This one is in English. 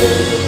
you.